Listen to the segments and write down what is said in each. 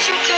çıktı.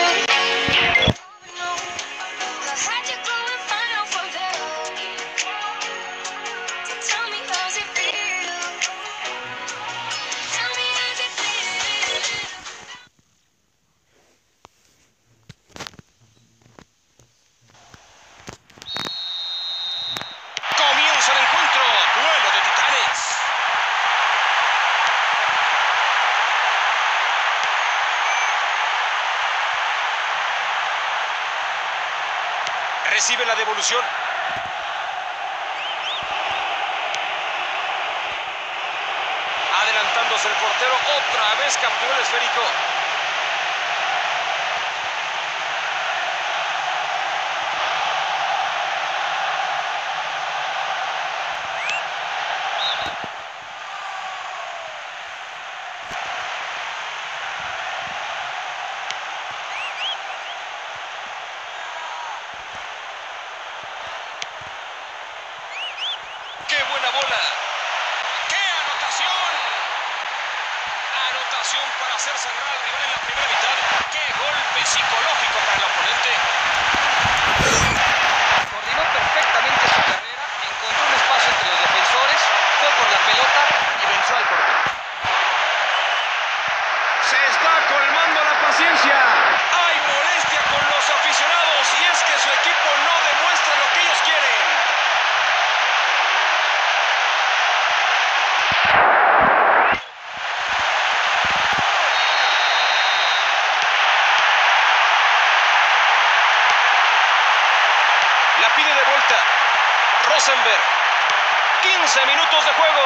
Adelantándose el portero. Otra vez capturó el esférico. ¡Qué buena bola! ¡Qué anotación! Anotación para hacer sangrar al rival en la primera mitad. ¡Qué golpe psicológico para el oponente! Coordinó perfectamente su carrera, encontró un espacio entre los defensores, fue por la pelota y venció al portero. Se está colmando la paciencia. Hay molestia con los aficionados y es que su equipo no demuestra lo que ellos quieren. La pide de vuelta. Rosenberg. 15 minutos de juego.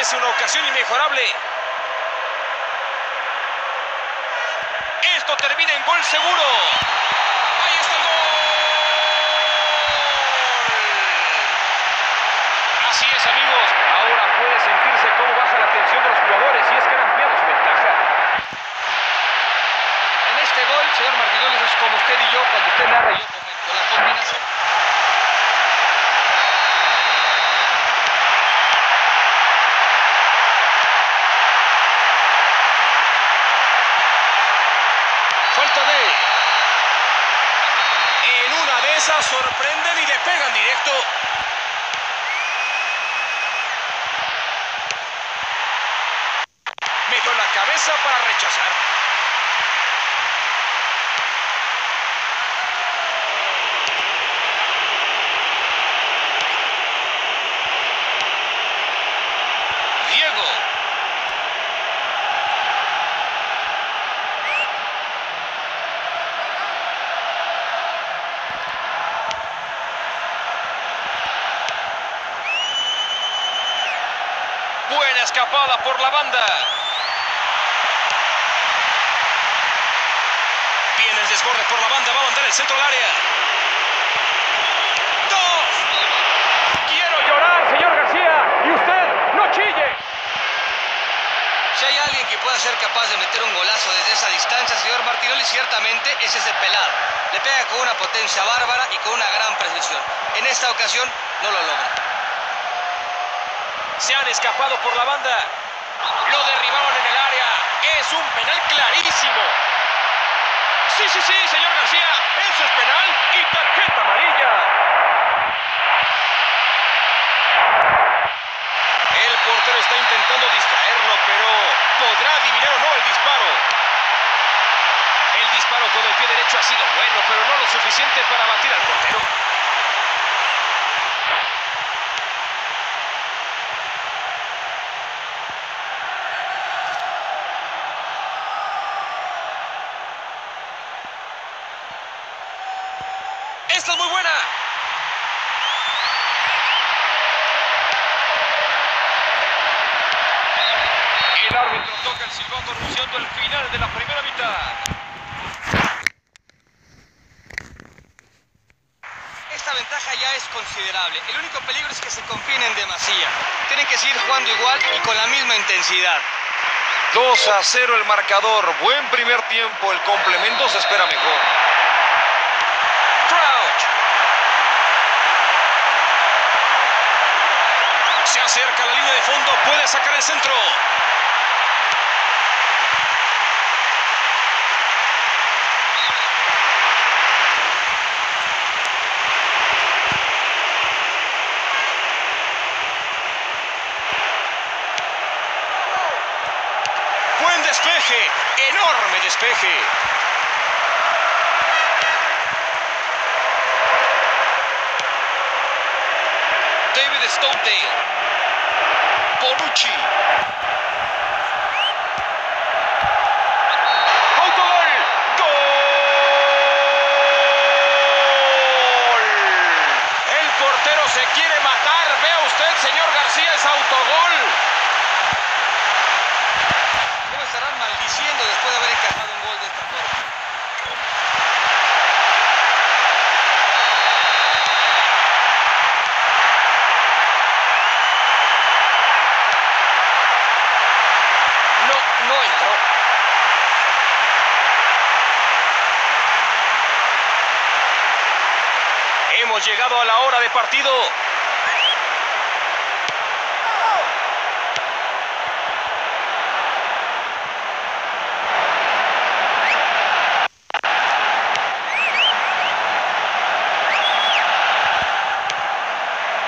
Es una ocasión inmejorable. Esto termina en gol seguro. Ahí está el gol. Así es, amigos. Ahora puede sentirse cómo baja la tensión de los jugadores y es que han ampliado su ventaja. En este gol, señor Martínez, es como usted y yo cuando usted narra y yo comento. La combinación. Falta de. En una de esas sorprenden y le pegan directo. Metió la cabeza para rechazar. Diego. Buena escapada por la banda. Viene el desborde por la banda, va a mandar el centro al área. ¡Dos! Quiero llorar, señor García. Y usted, no chille. Si hay alguien que pueda ser capaz de meter un golazo desde esa distancia, señor Martinoli, ciertamente es ese pelado. Le pega con una potencia bárbara y con una gran precisión. En esta ocasión no lo logra. Se han escapado por la banda. Lo derribaron en el área. Es un penal clarísimo. Sí, sí, sí, señor García. Eso es penal y tarjeta amarilla. El portero está intentando distraerlo, pero ¿podrá adivinar o no el disparo? El disparo con el pie derecho ha sido bueno, pero no lo suficiente para batir al portero. Esta es muy buena. El árbitro toca el silbato anunciando el final de la primera mitad. Esta ventaja ya es considerable. El único peligro es que se confíen en demasía. Tienen que seguir jugando igual y con la misma intensidad. 2 a 0 el marcador. Buen primer tiempo. El complemento se espera mejor. Crouch. Se acerca a la línea de fondo. Puede sacar el centro. despeje, enorme despeje. David Stoudale. Bonucci. ¡Autogol! ¡Gol! El portero se quiere matar. Vea usted, señor García, es autogol. ¿Cómo estarán maldiciendo después de haber encajado un gol de esta forma? No, no entró. Hemos llegado a la hora partido.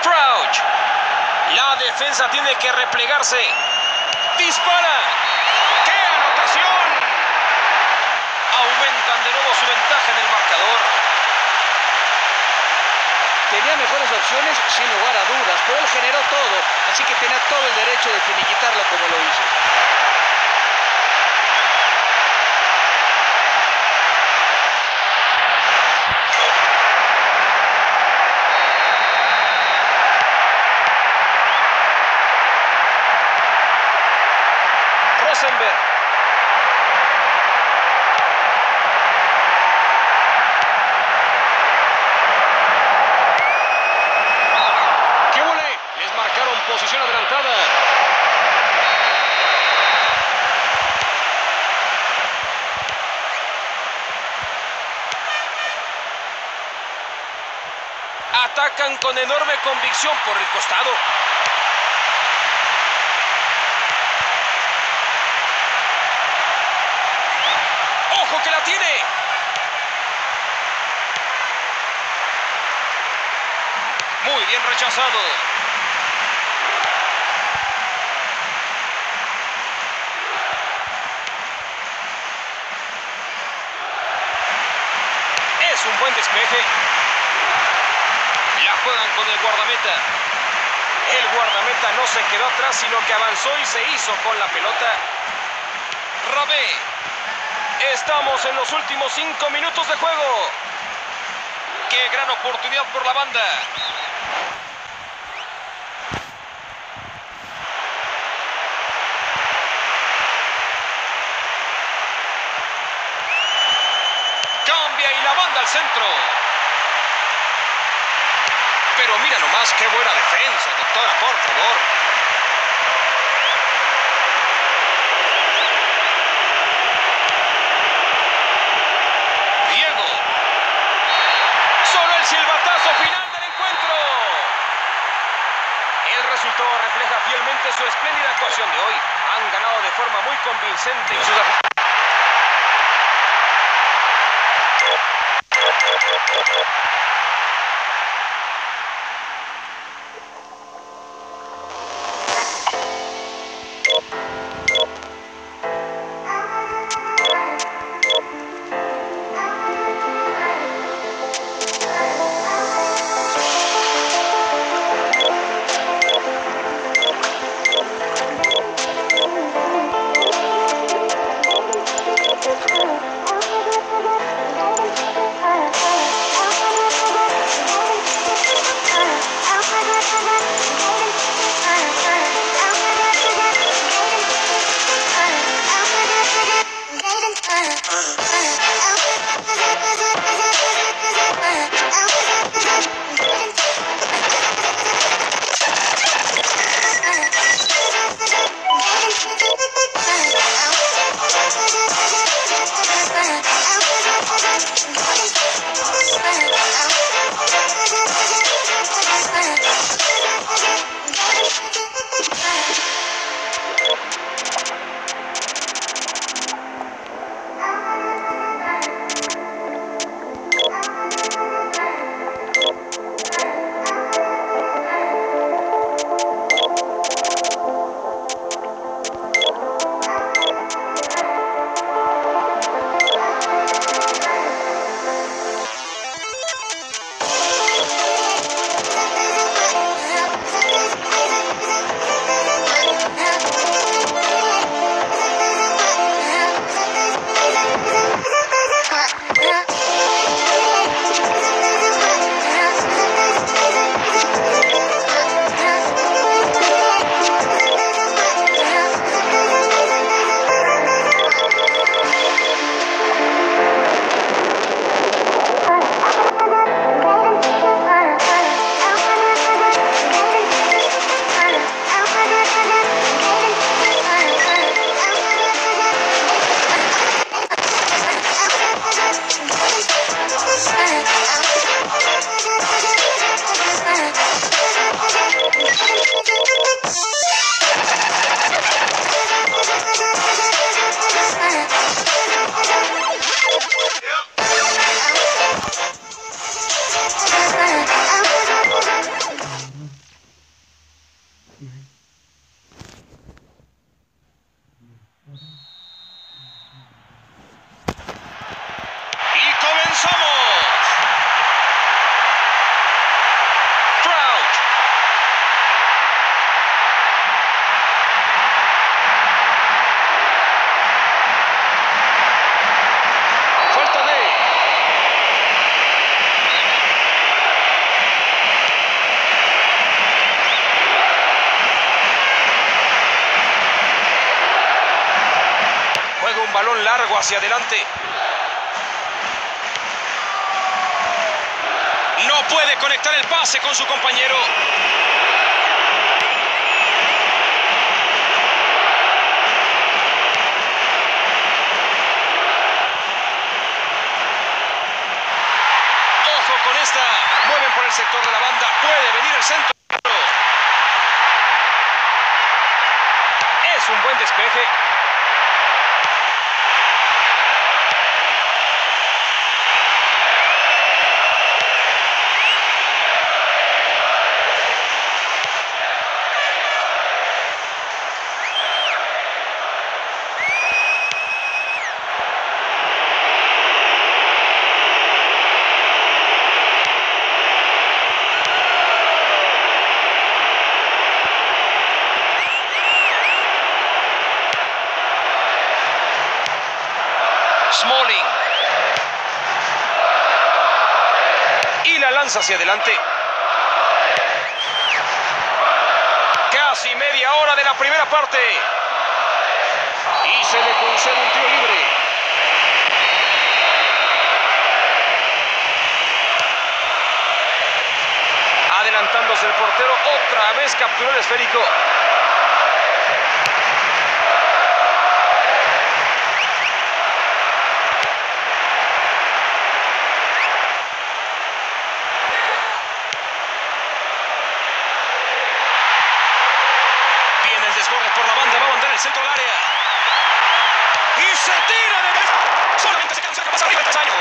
Crouch. La defensa tiene que replegarse. Dispara. ¡Qué anotación! Aumentan de nuevo su ventaja en el marcador. Tenía sin lugar a dudas, pero él generó todo, así que tenía todo el derecho de finiquitarlo como lo hizo. Con enorme convicción por el costado. ¡Ojo que la tiene! Muy bien rechazado. Es un buen despeje. Juegan con el guardameta. El guardameta no se quedó atrás, sino que avanzó y se hizo con la pelota. Rabé. Estamos en los últimos cinco minutos de juego. ¡Qué gran oportunidad por la banda! Cambia y la banda al centro. Pero mira nomás qué buena defensa, doctora, por favor. Diego. Solo el silbatazo final del encuentro. El resultado refleja fielmente su espléndida actuación de hoy. Han ganado de forma muy convincente sus hacia adelante. No puede conectar el pase con su compañero. Ojo con esta. Mueven por el sector de la banda. Puede venir el centro. Es un buen despeje. Smalling. Y la lanza hacia adelante. Casi media hora de la primera parte. Y se le concede un tiro libre. Adelantándose el portero, otra vez capturó el esférico. Viene el desborde por la banda, va a mandar el centro al área. Y se tira de. Solamente se queda pasa arriba el.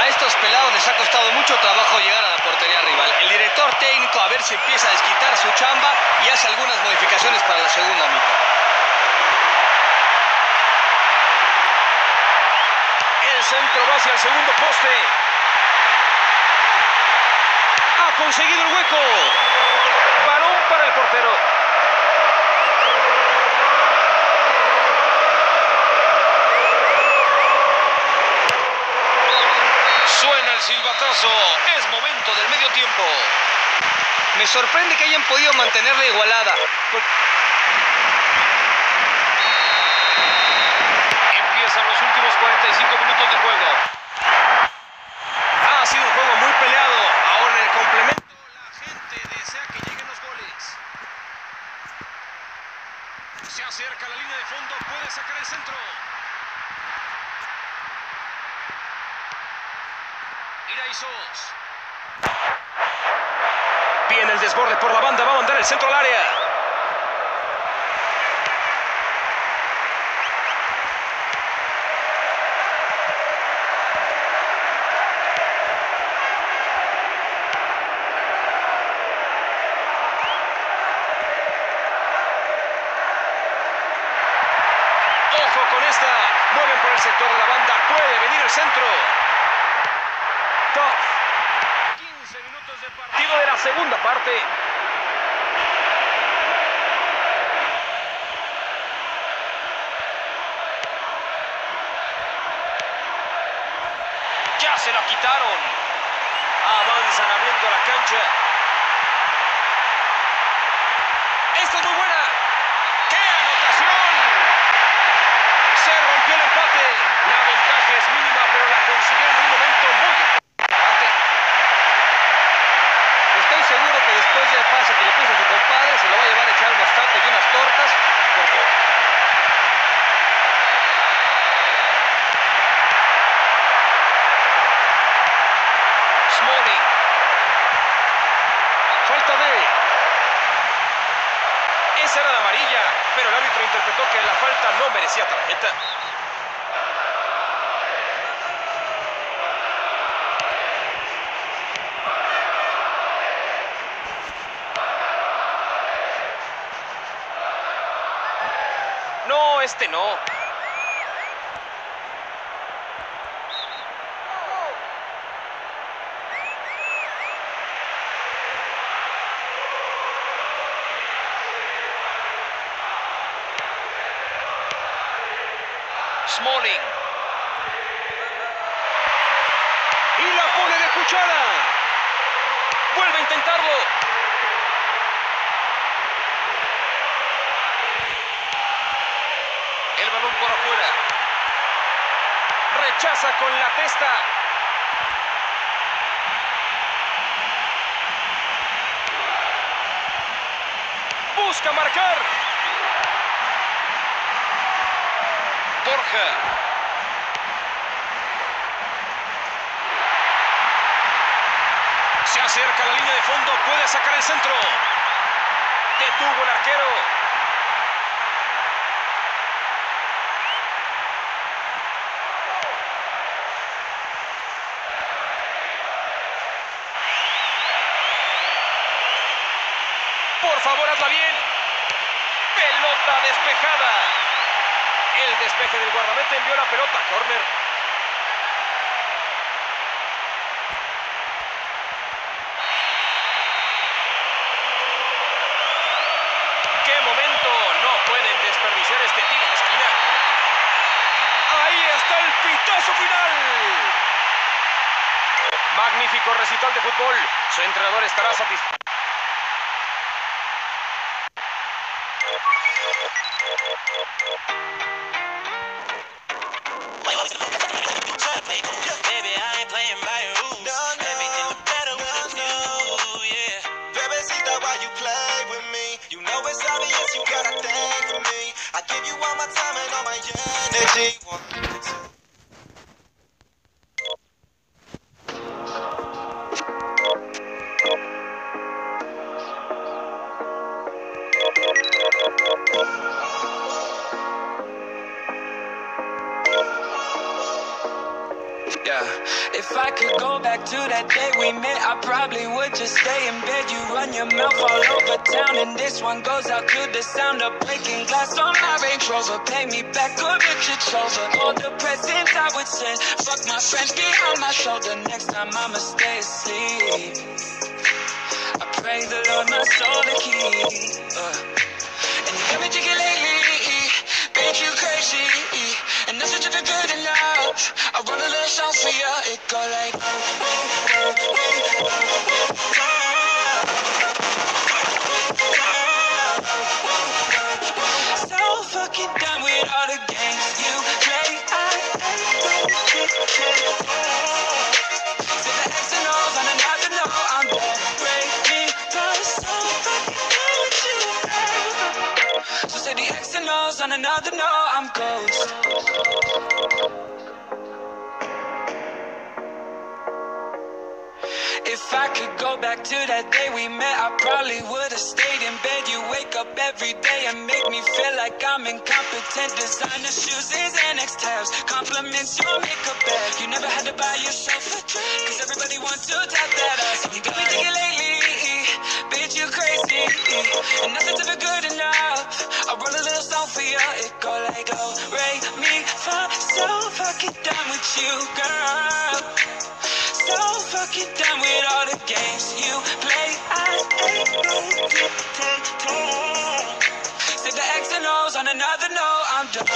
A estos pelados les ha costado mucho trabajo llegar a la portería rival. El director técnico a ver si empieza a desquitar su chamba y hace algunas modificaciones para la segunda mitad. El centro va hacia el segundo poste. Ha conseguido el hueco. Balón para el portero. El silbatazo. Es momento del medio tiempo. Me sorprende que hayan podido mantener la igualada. Empiezan los últimos 45 minutos de juego. Ha sido un juego muy peleado. Ahora en el complemento la gente desea que lleguen los goles. Se acerca a la línea de fondo, puede sacar el centro. Iraisos. Viene el desborde por la banda, va a mandar el centro al área. este no. Busca marcar. Borja. Se acerca a la línea de fondo, puede sacar el centro. Detuvo el arquero. Por favor, hazla bien. Pelota El despeje del guardameta envió la pelota. Corner. ¡Qué momento! No pueden desperdiciar este tiro de esquina. Ahí está el pitazo final. Magnífico recital de fútbol. Su entrenador estará satisfecho. One goes out to the sound of breaking glass on my Range Rover. Pay me back or Richard Trover. All the presents I would send. Fuck my friends behind my shoulder. Next time I'ma stay asleep. I pray the Lord my soul to keep. If I could go back to that day we met, I probably would have stayed in bed. You wake up every day and make me feel like I'm incompetent. Designer shoes, Xanax tabs, compliments your makeup bag. You never had to buy yourself a drink, cause everybody wants to tap that ass. You got me thinking lately, bitch, you crazy. And nothing's ever good enough. I roll a little song for you. It go like go, ray me fa. So fucking done with you, girl. So fucking done with all the games you play. I ain't gonna take. Stick the X and O's on another note. I'm done.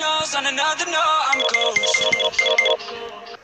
no's on another no, I'm ghost.